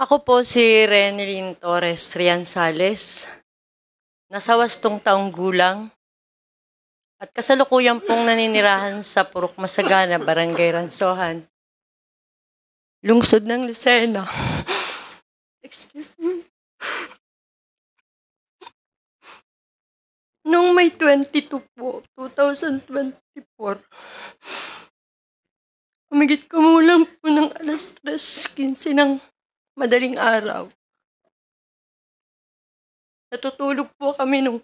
Ako po si Renelyn Torres Riansales. Nasa wastong taong gulang. At kasalukuyan pong naninirahan sa Purok Masagana, Barangay Ransohan. Lungsod ng Lucena. Excuse me. Noong May 22 po, 2024, Humigit kumulang po ng alas 3.15 ng madaling araw. Natutulog po kami nung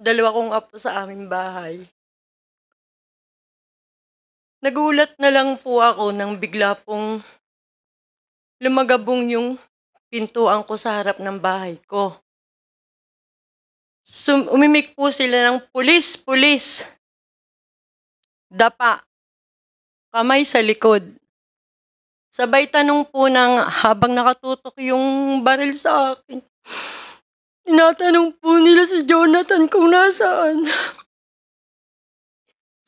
dalawa kong apo sa aming bahay. Nagulat na lang po ako nang bigla pong lumagabong yung pintuan ko sa harap ng bahay ko. Sum- umimik po sila ng pulis, pulis. Dapa. Kamay sa likod. Sabay tanong po ng habang nakatutok yung baril sa akin. Tinatanong po nila si Jonathan kung nasaan.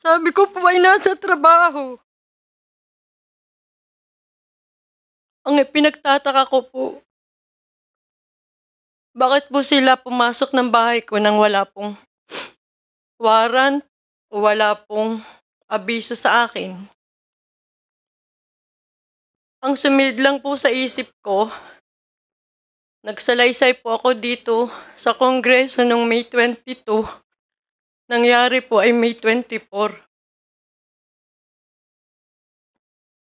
Sabi ko po ay nasa trabaho. Ang pinagtataka ko po, bakit po sila pumasok ng bahay ko nang wala pong warrant o wala pong abiso sa akin? Ang sumilid lang po sa isip ko, nagsalaysay po ako dito sa Kongreso noong May 22. Nangyari po ay May 24.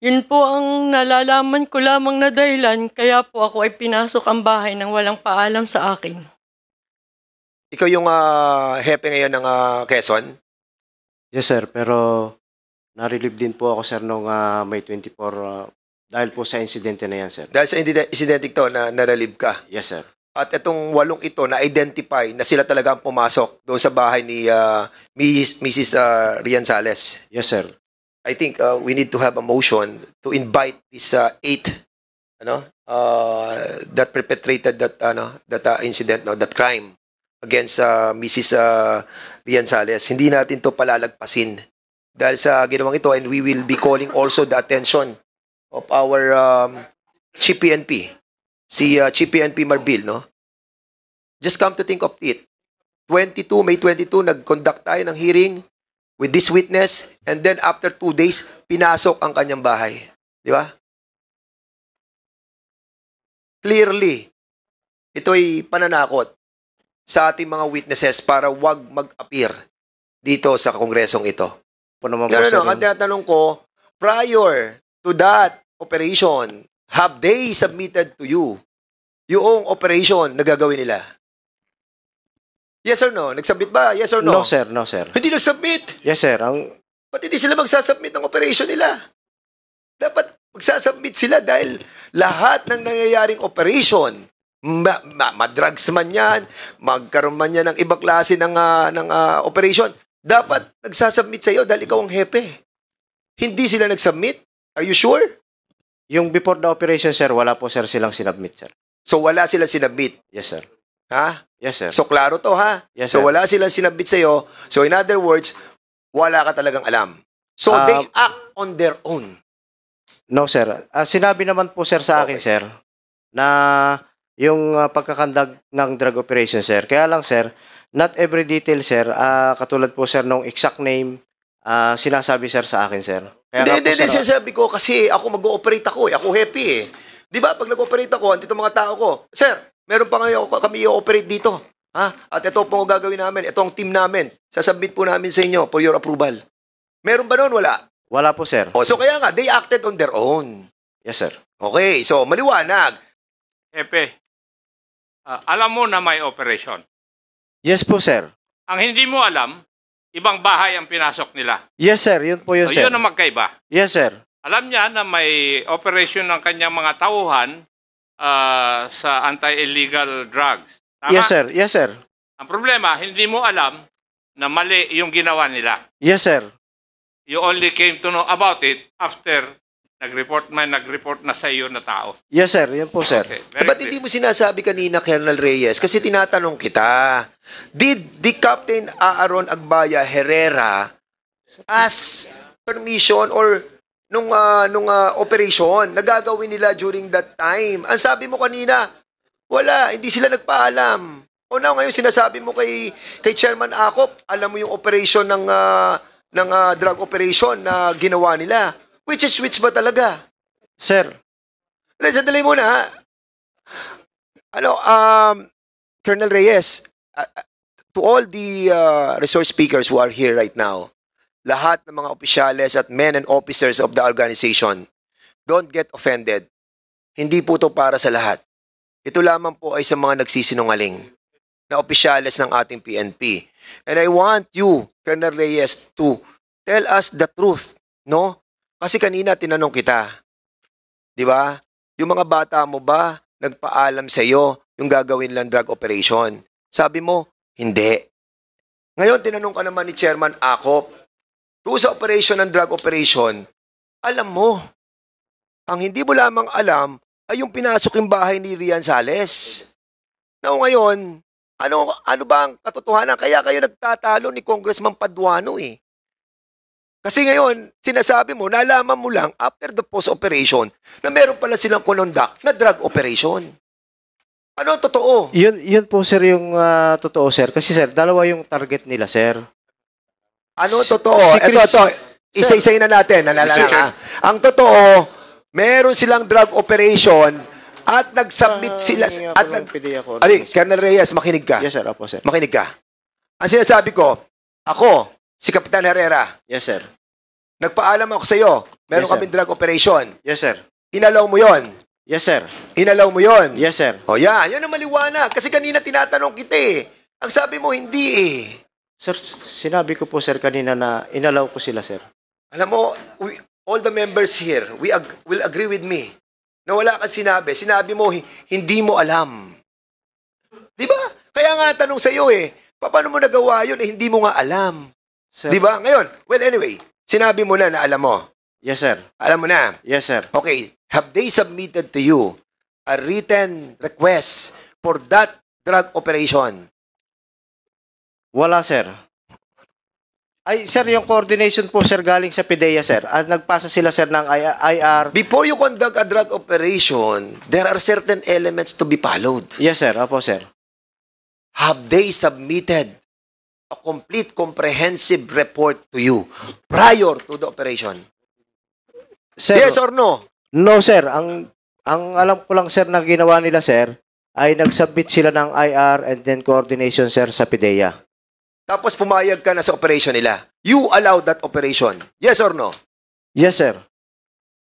Yun po ang nalalaman ko lamang na dahilan kaya po ako ay pinasok ang bahay nang walang paalam sa akin. Ikaw yung ah, hepe ngayon ng ah, Quezon? Yes, sir. Pero na-relieve din po ako, sir, noong ah, May 24 ah, dahil po sa insidente na yan, sir. Dahil sa incident incident ito na narelieve ka. Yes, sir. At itong walong ito na-identify na sila talaga ang pumasok doon sa bahay ni ah, Miss, Mrs. ah, Rian Sales. Yes, sir. I think uh, we need to have a motion to invite these uh, eight ano uh, that perpetrated that ano that uh, incident no that crime against uh, Mrs. Uh, Rian Sales. Hindi natin to palalagpasin dahil sa ginawang ito and we will be calling also the attention of our um, Chief PNP si uh, Chief PNP Marbil no just come to think of it 22 May 22 nag-conduct tayo ng hearing with this witness and then after two days, pinasok ang kanyang bahay. Di ba? Clearly, ito'y pananakot sa ating mga witnesses para wag mag-appear dito sa kongresong ito. Po naman No, po, no, sir. no. Ang tinatanong ko, prior to that operation, have they submitted to you yung operation na gagawin nila? Yes or no? Nagsubmit ba? Yes or no? no, sir. No, sir. Hindi nagsubmit. Yes, sir. Ang Ba't hindi sila magsasubmit ng operation nila? Dapat magsasubmit sila dahil lahat ng nangyayaring operation, ma- ma- ma-drugs man yan, magkaroon man yan ng ibang klase ng, ah, ng ah, operation, dapat nagsasubmit sa'yo dahil ikaw ang hepe. Hindi sila nagsubmit? Are you sure? Yung before the operation, sir, wala po, sir, silang sinubmit, sir. So wala silang sinubmit. Yes, sir. Ha? Yes, sir. So klaro to ha? yes, So sir. wala silang sinubmit sa'yo. So in other words, wala ka talagang alam. So Ah, they act on their own. No, sir. Ah, sinabi naman po, sir, sa akin, Okay. sir, na yung ah, pagkakandag ng drug operation, sir. Kaya lang, sir, not every detail, sir, ah, katulad po, sir, nung exact name, ah, sinasabi, sir, sa akin, sir. Kaya Hindi, hindi, hindi. sir, Sinasabi ko kasi ako mag-ooperate ako. Eh. Ako happy eh. Di ba? Pag nag-ooperate ako, andito mga tao ko. Sir, meron pa ngayon kami i-operate dito. Ha? At ito po ang gagawin namin. Ito ang team namin. Sasubmit po namin sa inyo for your approval. Meron ba noon? Wala. wala po, sir. O, so kaya nga, they acted on their own. Yes, sir. Okay, so maliwanag. Epe, ah, alam mo na may operation. Yes po, sir. Ang hindi mo alam, ibang bahay ang pinasok nila. Yes, sir. Yun po yun, So, sir. yun ang magkaiba. Yes, sir. Alam niya na may operation ng kanyang mga tauhan ah, sa anti-illegal drugs. Tama? Yes, sir. Yes, sir. Ang problema, hindi mo alam na mali yung ginawa nila. Yes, sir. You only came to know about it after nag-report may nag-report na sa iyo na tao. Yes, sir. Yun po, sir. Okay, Eh, very ba't clear. hindi mo sinasabi kanina, Colonel Reyes? Kasi tinatanong kita, did the Captain Aaron Agbaya Herrera ask permission or nung ah, nung ah, operation na gagawin nila during that time. Ang sabi mo kanina, wala, hindi sila nagpaalam. O now ngayon sinasabi mo kay kay Chairman Akop, alam mo yung operation ng ah, ng ah, drug operation na ginawa nila. Which is which ba talaga? Sir, Dali, sandali muna. ha. Ano, um, Colonel Reyes, uh, uh, to all the uh, resource speakers who are here right now, lahat ng mga opisyales at men and officers of the organization, don't get offended. Hindi po to para sa lahat. Ito lamang po ay sa mga nagsisinungaling na opisyales ng ating PNP. And I want you, Colonel Reyes, to tell us the truth, no? Kasi kanina tinanong kita, di ba? Yung mga bata mo ba nagpaalam sa iyo yung gagawin lang drug operation? Sabi mo, hindi. Ngayon, tinanong ka naman ni Chairman Akop, doon sa operation ng drug operation, alam mo. Ang hindi mo lamang alam ay yung pinasok yung bahay ni Rian Sales. Now ngayon, ano, ano ba ang katotohanan? Kaya kayo nagtatalo ni Congressman Paduano eh. Kasi ngayon, sinasabi mo, nalaman mo lang after the post-operation na meron pala silang conduct na drug operation. Ano ang totoo? yun, yun po sir yung ah, totoo sir. Kasi sir, dalawa yung target nila sir. Ano ang totoo? si ito, Chris- ito. Isa-isayin na natin. Nalala Sir. ha? Ang totoo, meron silang drug operation at nag-submit sila at nag... Ali, Colonel Reyes, makinig ka. Yes sir, apo sir. Makinig ka. Ang sinasabi ko, ako, si Kapitan Herrera, Yes sir. nagpaalam ako sa iyo, meron Yes, sir. kaming drug operation. Yes sir. Inalaw mo yon. Yes sir. Inalaw mo yon. Yes sir. O yan, yan ang maliwanag. Kasi kanina tinatanong kita eh. Ang sabi mo, hindi eh. Sir, sinabi ko po sir kanina na inalaw ko sila sir. Alam mo, we, all the members here we ag- will agree with me na wala kang sinabi. Sinabi mo, hi- hindi mo alam. Di ba? Kaya nga tanong sa iyo eh, paano mo nagawa yun eh, hindi mo nga alam. Sir. Di ba? Ngayon, well anyway, sinabi mo na na alam mo. Yes sir. Alam mo na. Yes sir. Okay, have they submitted to you a written request for that drug operation? Wala sir. Ay sir, yung coordination po sir galing sa PIDEA sir. At nagpasa sila sir ng IR. Before you conduct a drug operation, there are certain elements to be followed. Yes sir, apo sir. have they submitted a complete comprehensive report to you prior to the operation? Sir, Yes or no? no sir. Ang ang alam ko lang sir na ginawa nila sir ay nag-submit sila ng IR and then coordination sir sa PIDEA. Tapos pumayag ka na sa operation nila. You allow that operation. Yes or no? Yes sir.